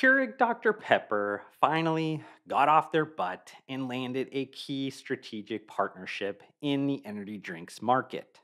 Keurig Dr. Pepper finally got off their butt and landed a key strategic partnership in the energy drinks market.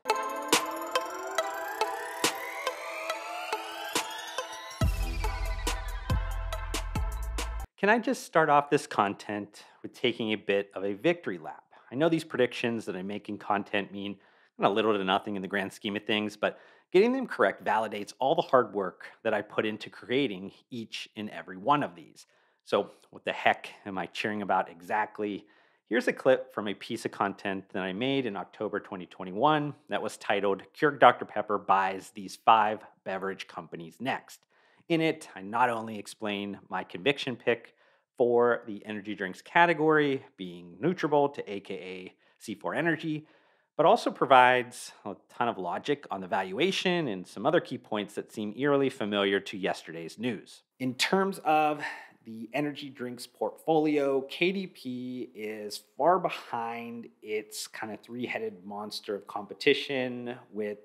Can I just start off this content with taking a bit of a victory lap? I know these predictions that I make in content mean of little to nothing in the grand scheme of things, but getting them correct validates all the hard work that I put into creating each and every one of these. So, what the heck am I cheering about exactly? Here's a clip from a piece of content that I made in October 2021 that was titled Keurig Dr. Pepper buys these five beverage companies next. In it, I not only explain my conviction pick for the energy drinks category, being Nutrabolt, aka C4 Energy, but also provides a ton of logic on the valuation and some other key points that seem eerily familiar to yesterday's news. In terms of the energy drinks portfolio, KDP is far behind its kind of three headed monster of competition with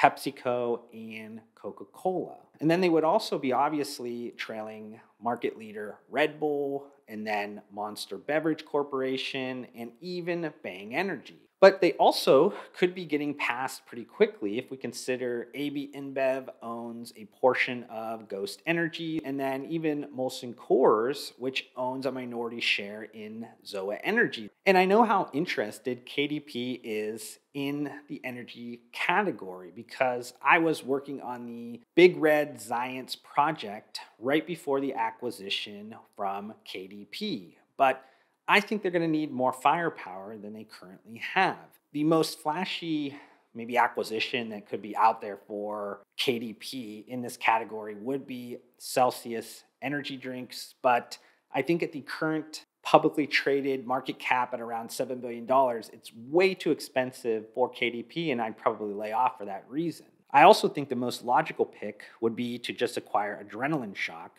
PepsiCo and Coca Cola. And then they would also be obviously trailing market leader Red Bull and then Monster Beverage Corporation and even Bang Energy. But they also could be getting passed pretty quickly if we consider AB InBev owns a portion of Ghost Energy, and then even Molson Coors, which owns a minority share in Zoa Energy. And I know how interested KDP is in the energy category because I was working on the Big Red Science project right before the acquisition from KDP. But I think they're going to need more firepower than they currently have. The most flashy, maybe acquisition that could be out there for KDP in this category would be Celsius energy drinks. But I think at the current publicly traded market cap at around $7 billion, it's way too expensive for KDP, and I'd probably lay off for that reason. I also think the most logical pick would be to just acquire Adrenaline Shock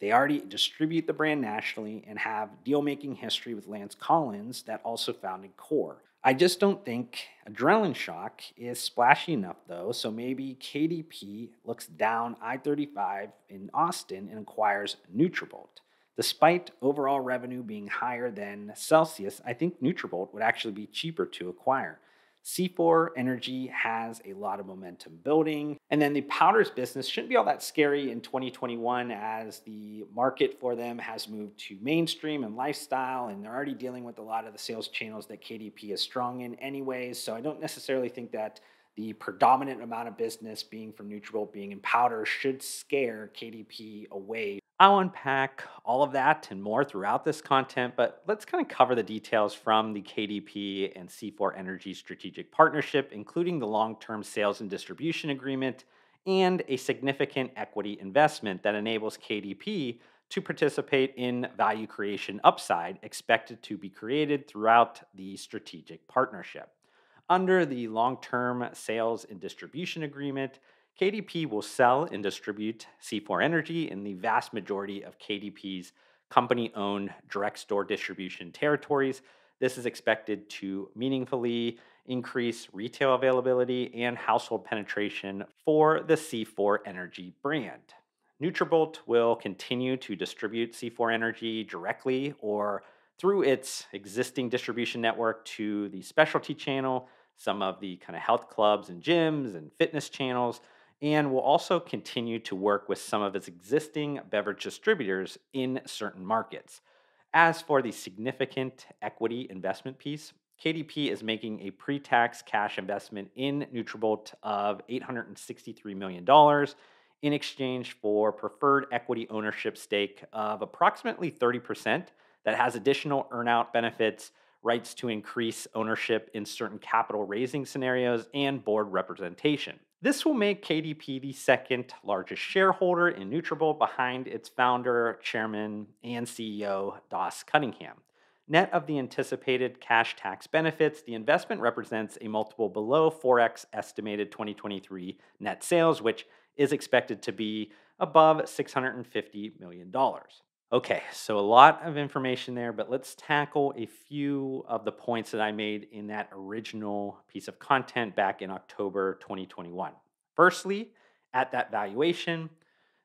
they already distribute the brand nationally and have deal making history with Lance Collins that also founded Core. I just don't think Adrenaline Shock is splashy enough, though, so maybe KDP looks down I 35 in Austin and acquires Nutrabolt. Despite overall revenue being higher than Celsius, I think Nutrabolt would actually be cheaper to acquire. C4 Energy has a lot of momentum building. And then the powders business shouldn't be all that scary in 2021 as the market for them has moved to mainstream and lifestyle, and they're already dealing with a lot of the sales channels that KDP is strong in, anyways. So I don't necessarily think that the predominant amount of business being from Nutrabolt being in powder should scare KDP away I'll unpack all of that and more throughout this content, but let's kind of cover the details from the KDP and C4 Energy strategic partnership, including the long term sales and distribution agreement and a significant equity investment that enables KDP to participate in value creation upside expected to be created throughout the strategic partnership. Under the long term sales and distribution agreement, KDP will sell and distribute C4 Energy in the vast majority of KDP's company owned direct store distribution territories. This is expected to meaningfully increase retail availability and household penetration for the C4 Energy brand. Nutrabolt will continue to distribute C4 Energy directly or through its existing distribution network to the specialty channel, some of the kind of health clubs and gyms and fitness channels, and will also continue to work with some of its existing beverage distributors in certain markets. As for the significant equity investment piece, KDP is making a pre tax cash investment in Nutrabolt of $863 million in exchange for preferred equity ownership stake of approximately 30% that has additional earnout benefits, rights to increase ownership in certain capital raising scenarios, and board representation. This will make KDP the second largest shareholder in Nutrabolt behind its founder, chairman, and CEO, Doss Cunningham. Net of the anticipated cash tax benefits, the investment represents a multiple below 4x estimated 2023 net sales, which is expected to be above $650 million. Okay, so a lot of information there, but let's tackle a few of the points that I made in that original piece of content back in October 2021. Firstly, at that valuation,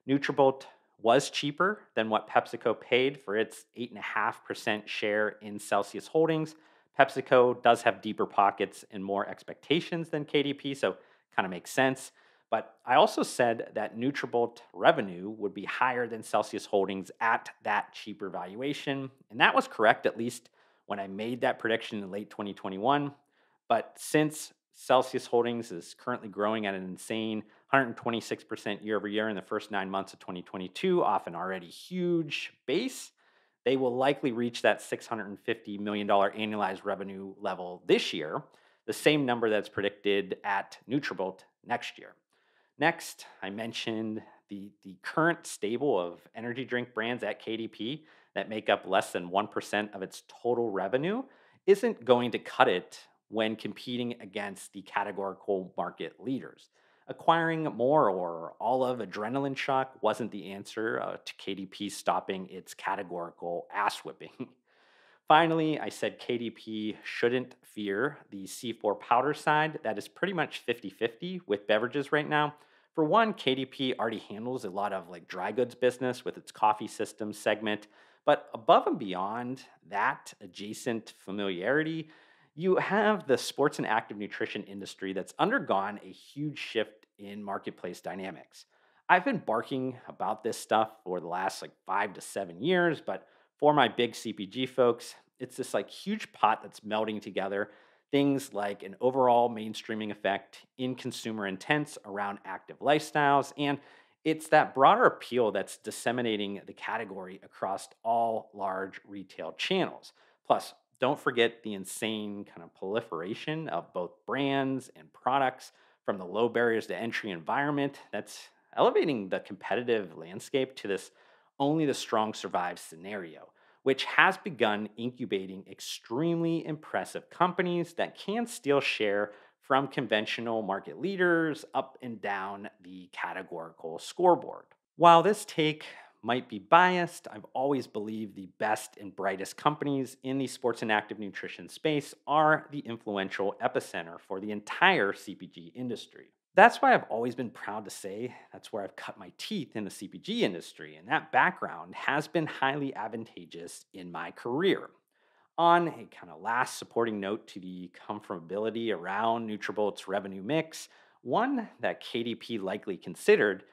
Nutrabolt was cheaper than what PepsiCo paid for its 8.5% share in Celsius Holdings. PepsiCo does have deeper pockets and more expectations than KDP, so kind of makes sense. But I also said that Nutrabolt revenue would be higher than Celsius Holdings at that cheaper valuation. And that was correct, at least when I made that prediction in late 2021. But since Celsius Holdings is currently growing at an insane 126% year over year in the first nine months of 2022 off an already huge base, they will likely reach that $650 million annualized revenue level this year, the same number that's predicted at Nutrabolt next year. Next, I mentioned the, the current stable of energy drink brands at KDP that make up less than 1% of its total revenue isn't going to cut it when competing against the categorical market leaders. Acquiring more or all of Adrenaline Shock wasn't the answer uh, to KDP stopping its categorical ass whipping. Finally, I said KDP shouldn't fear the C4 powder side. That is pretty much 50 50 with beverages right now. For one, KDP already handles a lot of like dry goods business with its coffee systems segment. But above and beyond that adjacent familiarity, you have the sports and active nutrition industry that's undergone a huge shift in marketplace dynamics. I've been barking about this stuff for the last like five to seven years, but for my big CPG folks, it's this like huge pot that's melting together things like an overall mainstreaming effect in consumer intents around active lifestyles and it's that broader appeal that's disseminating the category across all large retail channels. Plus, don't forget the insane kind of proliferation of both brands and products from the low barriers to entry environment that's elevating the competitive landscape to this only the strong survive scenario, which has begun incubating extremely impressive companies that can steal share from conventional market leaders up and down the categorical scoreboard. While this take might be biased, I've always believed the best and brightest companies in the sports and active nutrition space are the influential epicenter for the entire CPG industry. That's why I've always been proud to say that's where I've cut my teeth in the CPG industry, and that background has been highly advantageous in my career. On a kind of last supporting note to the comfortability around Nutrabolt's revenue mix, one that KDP likely considered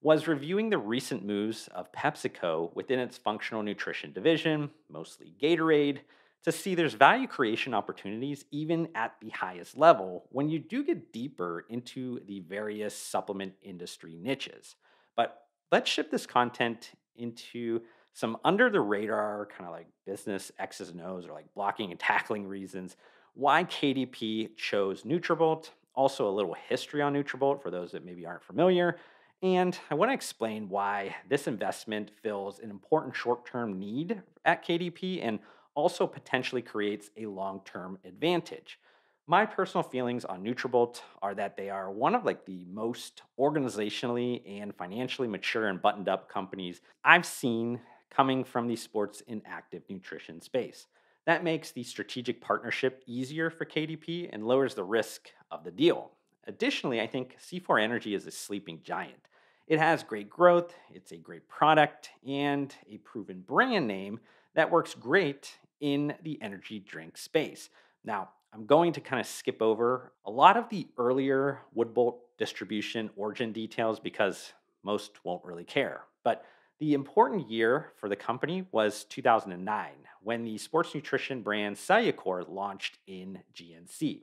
was reviewing the recent moves of PepsiCo within its functional nutrition division, mostly Gatorade, to see there's value creation opportunities even at the highest level when you do get deeper into the various supplement industry niches. But let's shift this content into some under the radar kind of like business X's and O's or like blocking and tackling reasons why KDP chose Nutrabolt. Also, a little history on Nutrabolt for those that maybe aren't familiar. And I want to explain why this investment fills an important short term need at KDP and also potentially creates a long term advantage. My personal feelings on Nutrabolt are that they are one of like the most organizationally and financially mature and buttoned up companies I've seen coming from the sports and active nutrition space. That makes the strategic partnership easier for KDP and lowers the risk of the deal. Additionally, I think C4 Energy is a sleeping giant. It has great growth, it's a great product, and a proven brand name that works great in the energy drink space. Now, I'm going to kind of skip over a lot of the earlier Woodbolt distribution origin details because most won't really care. But the important year for the company was 2009 when the sports nutrition brand Cellucor launched in GNC.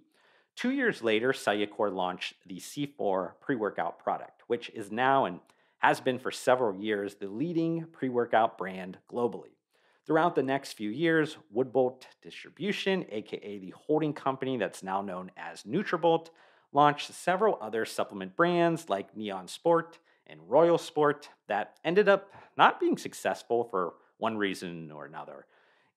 Two years later, Cellucor launched the C4 pre workout product, which is now and has been for several years the leading pre workout brand globally. Throughout the next few years, Woodbolt Distribution, aka the holding company that's now known as Nutrabolt, launched several other supplement brands like Neon Sport and Royal Sport that ended up not being successful for one reason or another.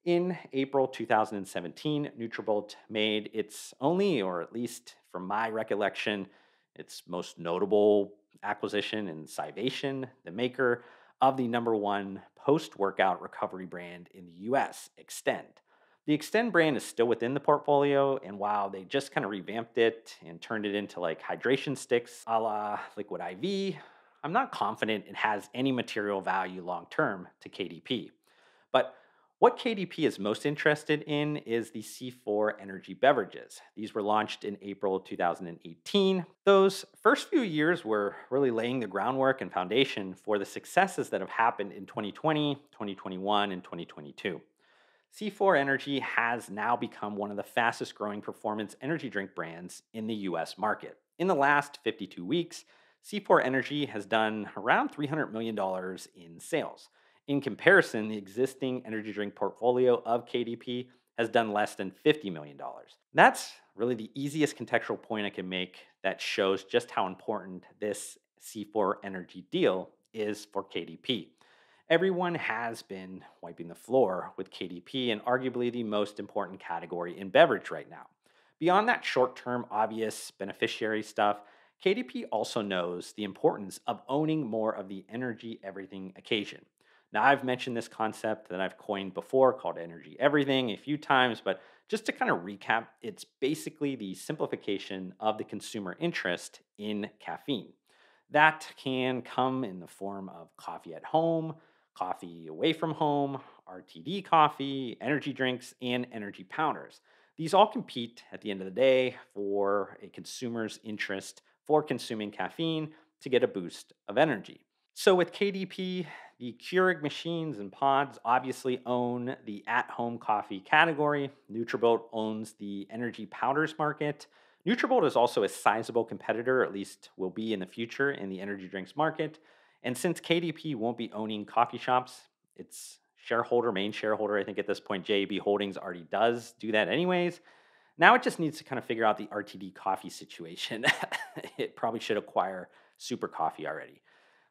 In April 2017, Nutrabolt made its only, or at least from my recollection, its most notable acquisition in Scivation, the maker of the number one post workout recovery brand in the US, Xtend. The Xtend brand is still within the portfolio, and while they just kind of revamped it and turned it into like hydration sticks a la Liquid IV, I'm not confident it has any material value long term to KDP. But what KDP is most interested in is the C4 energy beverages. These were launched in April 2018. Those first few years were really laying the groundwork and foundation for the successes that have happened in 2020, 2021, and 2022. C4 Energy has now become one of the fastest growing performance energy drink brands in the US market. In the last 52 weeks, C4 Energy has done around $300 million in sales. In comparison, the existing energy drink portfolio of KDP has done less than $50 million. That's really the easiest contextual point I can make that shows just how important this C4 Energy deal is for KDP. Everyone has been wiping the floor with KDP and arguably the most important category in beverage right now. Beyond that short term, obvious beneficiary stuff, KDP also knows the importance of owning more of the energy everything occasion. Now, I've mentioned this concept that I've coined before called energy everything a few times, but just to kind of recap, it's basically the simplification of the consumer interest in caffeine. That can come in the form of coffee at home, coffee away from home, RTD coffee, energy drinks, and energy powders. These all compete at the end of the day for a consumer's interest for consuming caffeine to get a boost of energy. So, with KDP, the Keurig machines and pods obviously own the at home coffee category. Nutrabolt owns the energy powders market. Nutrabolt is also a sizable competitor, at least will be in the future, in the energy drinks market. And since KDP won't be owning coffee shops, its shareholder, main shareholder, I think at this point, JAB Holdings already does do that anyways. Now it just needs to kind of figure out the RTD coffee situation. it probably should acquire Super Coffee already.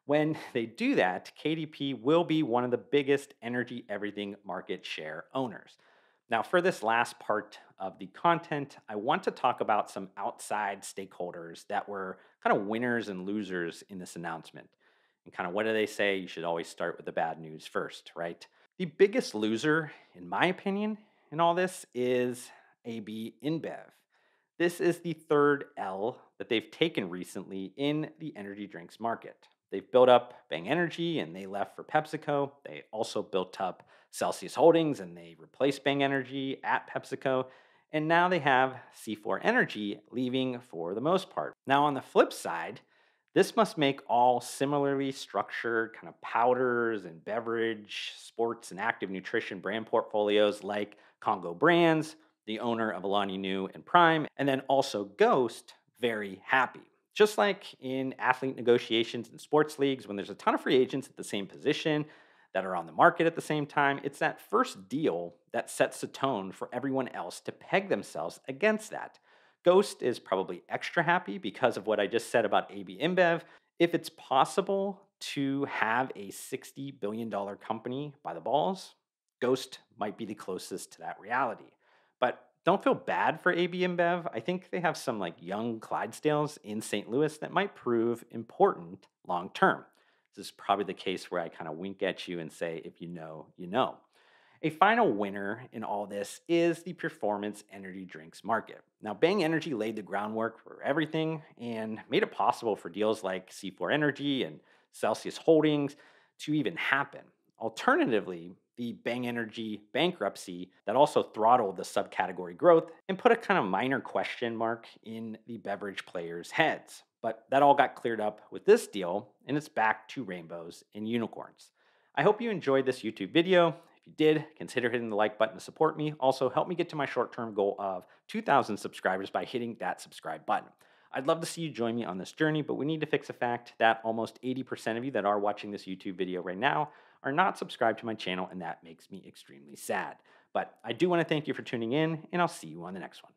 When they do that, KDP will be one of the biggest energy everything market share owners. Now, for this last part of the content, I want to talk about some outside stakeholders that were kind of winners and losers in this announcement. And kind of what do they say? You should always start with the bad news first, right? The biggest loser, in my opinion, in all this is AB InBev. This is the third L that they've taken recently in the energy drinks market. They've built up Bang Energy and they left for PepsiCo. They also built up Celsius Holdings and they replaced Bang Energy at PepsiCo. And now they have C4 Energy leaving for the most part. Now, on the flip side, this must make all similarly structured kind of powders and beverage, sports, and active nutrition brand portfolios like Congo Brands, the owner of Alani Nu and Prime, and then also Ghost, very happy. Just like in athlete negotiations and sports leagues, when there's a ton of free agents at the same position that are on the market at the same time, it's that first deal that sets the tone for everyone else to peg themselves against that. Ghost is probably extra happy because of what I just said about AB InBev. If it's possible to have a $60 billion company by the balls, Ghost might be the closest to that reality. But don't feel bad for AB InBev. I think they have some like young Clydesdales in St. Louis that might prove important long term. This is probably the case where I kind of wink at you and say, if you know, you know. A final winner in all this is the performance energy drinks market. Now, Bang Energy laid the groundwork for everything and made it possible for deals like C4 Energy and Celsius Holdings to even happen. Alternatively, the Bang Energy bankruptcy that also throttled the subcategory growth and put a kind of minor question mark in the beverage players' heads. But that all got cleared up with this deal, and it's back to rainbows and unicorns. I hope you enjoyed this YouTube video. If you did, consider hitting the like button to support me. Also, help me get to my short term goal of 2,000 subscribers by hitting that subscribe button. I'd love to see you join me on this journey, but we need to fix the fact that almost 80% of you that are watching this YouTube video right now are not subscribed to my channel, and that makes me extremely sad. But I do want to thank you for tuning in, and I'll see you on the next one.